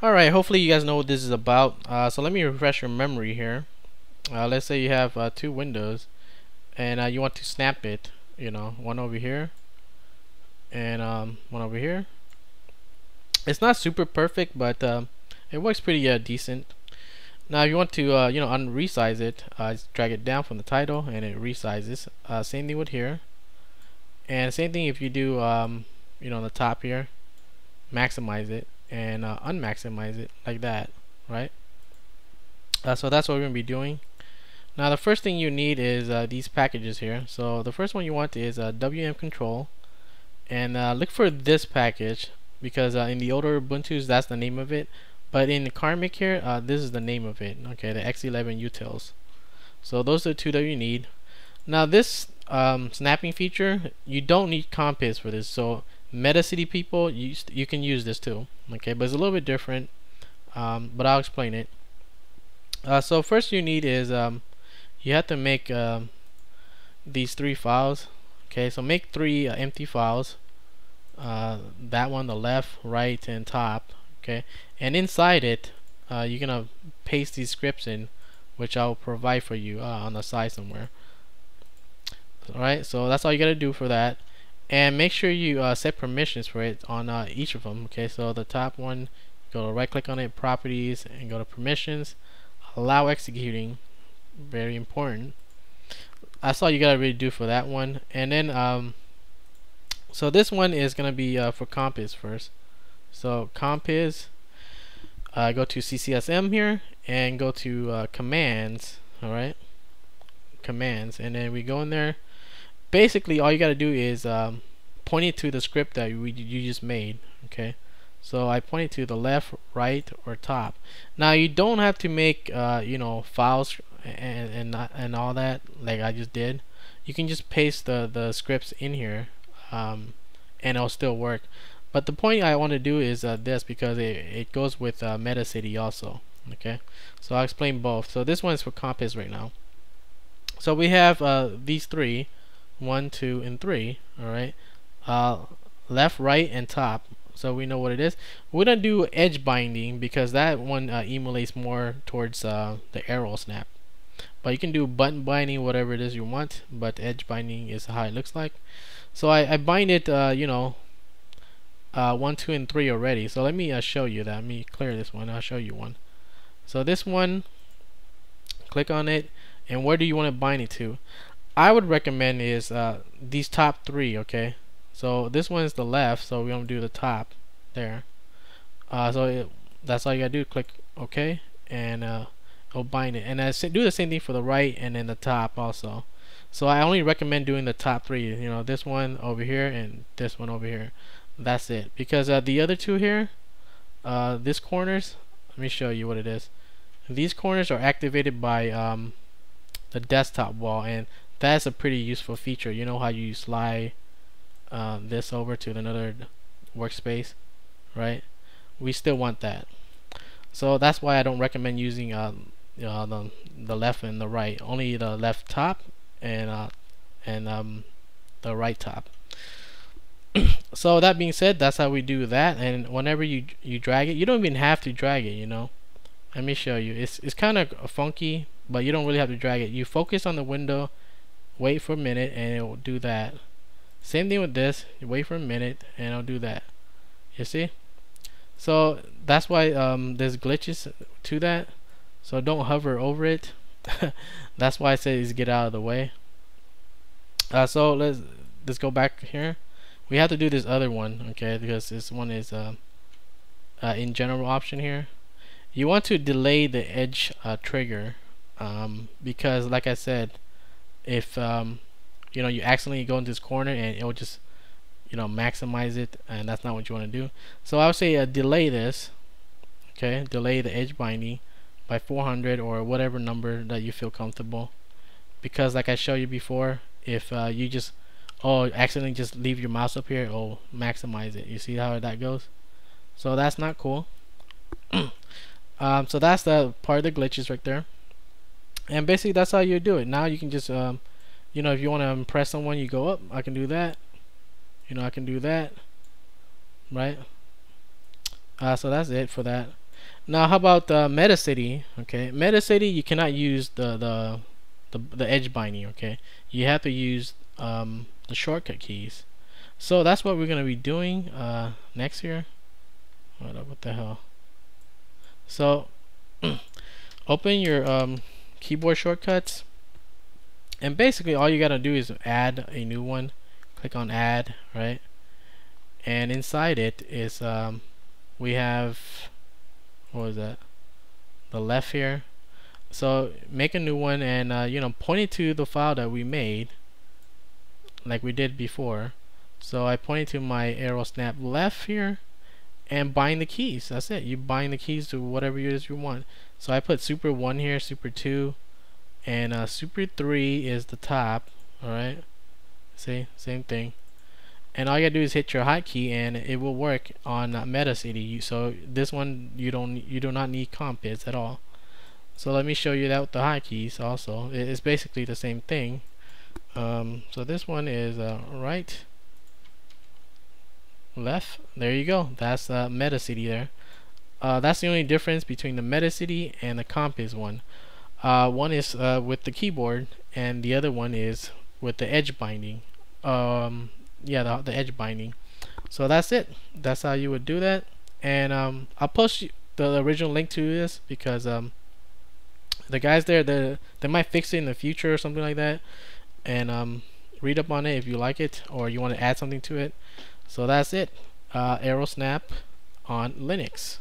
Alright, hopefully you guys know what this is about. Uh, so let me refresh your memory here. Uh, let's say you have uh, two windows and uh, you want to snap it, you know, one over here and um, one over here. It's not super perfect, but um, it works pretty uh, decent. Now if you want to, uh, you know, unresize it, drag it down from the title and it resizes. same thing with here. And same thing if you do, um, you know, on the top here, maximize it and uh, unmaximize it like that right? Uh, so that's what we're gonna be doing. Now the first thing you need is uh, these packages here. So the first one you want is uh, WM control. And uh, look for this package because uh, in the older Ubuntu's that's the name of it. But in the Karmic here this is the name of it okay the X11 utils. So those are the two that you need. Now this um, snapping feature you don't need Compiz for this. So Metacity people, you you can use this too. Okay, but it's a little bit different. Um, but I'll explain it. Uh, so first you need is um, you have to make um, these three files. Okay, so make three uh, empty files. Uh, that one, the left, right, and top. Okay, and inside it, uh, you're gonna paste these scripts in, which I'll provide for you uh, on the side somewhere. Alright, so that's all you gotta do for that and make sure you uh, set permissions for it on uh, each of them okay? So the top one go to right click on it properties and go to permissions. Allow executing very important. That's all you gotta really do for that one. And then um, so this one is gonna be uh, for Compiz first. So Compiz uh, go to CCSM here and go to uh, commands alright? Commands. And then we go in there basically all you got to do is um, point it to the script that we, you just made okay? So I point it to the left right or top. Now you don't have to make uh, you know files and, and and all that like I just did. You can just paste the the scripts in here um, and it'll still work. But the point I want to do is uh, this because it, it goes with uh, Metacity also okay? So I'll explain both. So this one is for Compiz right now. So we have uh, these three one two and three all right? Uh, left right and top so we know what it is. We're gonna do edge binding because that one uh, emulates more towards uh, the Aero snap. But you can do button binding whatever it is you want but edge binding is how it looks like. So I, I bind it uh, you know uh, 1 2 and 3 already. So let me uh, show you that. Let me clear this one. I'll show you one. So this one click on it. And where do you want to bind it to I would recommend is uh, these top three okay? So this one is the left so we're gonna do the top there. Uh, so it, that's all you gotta do click OK and uh, it'll bind it. And I do the same thing for the right and then the top also. So I only recommend doing the top three you know this one over here and this one over here. That's it. Because uh, the other two here uh, this corners let me show you what it is. These corners are activated by um, the desktop wall and that's a pretty useful feature. You know how you slide uh, this over to another workspace right? We still want that. So that's why I don't recommend using uh, the, the left and the right. Only the left top and uh, and um, the right top. So that being said that's how we do that. And whenever you you drag it you don't even have to drag it you know? Let me show you. It's, it's kind of funky but you don't really have to drag it. You focus on the window wait for a minute and it will do that. Same thing with this. You wait for a minute and it'll do that. You see? So that's why um, there's glitches to that. So don't hover over it. That's why I say is get out of the way. Uh, so let's let's go back here. We have to do this other one okay because this one is uh, uh, in general option here. You want to delay the edge uh, trigger um, because like I said if um, you know you accidentally go into this corner and it will just you know maximize it and that's not what you want to do. So I would say uh, delay this okay? Delay the edge binding by 400 or whatever number that you feel comfortable. Because like I showed you before if uh, you just oh accidentally just leave your mouse up here oh maximize it. You see how that goes? So that's not cool. Um, so that's the part of the glitches right there and basically that's how you do it now you can just um, you know if you want to impress someone you go up I can do that you know I can do that right uh, so that's it for that Now, how about uh, MetaCity? Okay, MetaCity you cannot use the the the, the edge binding. Okay, you have to use um, the shortcut keys. So that's what we're gonna be doing uh, next year. What, what the hell? So open your um, keyboard shortcuts, and basically all you gotta do is add a new one. Click on Add, right? And inside it is um, we have what was that? The left here. So make a new one and uh, you know point it to the file that we made, like we did before. So I pointed to my Aero snap left here and bind the keys. That's it. You bind the keys to whatever it is you want. So I put super 1 here, super 2, and uh, super 3 is the top. Alright. See? Same thing. And all you gotta do is hit your hotkey and it will work on uh, MetaCity. So this one you don't you do not need compiz at all. So let me show you that with the hotkeys also. It's basically the same thing. Um, so this one is uh, right left. There you go. That's the uh, MetaCity there. Uh, that's the only difference between the meta city and the Compiz one. Uh, one is uh, with the keyboard and the other one is with the edge binding. Um, yeah the, the edge binding. So that's it. That's how you would do that. And um, I'll post the original link to this because um, the guys there the they might fix it in the future or something like that. And um, read up on it if you like it or you want to add something to it so that's it. Uh, Aerosnap on Linux.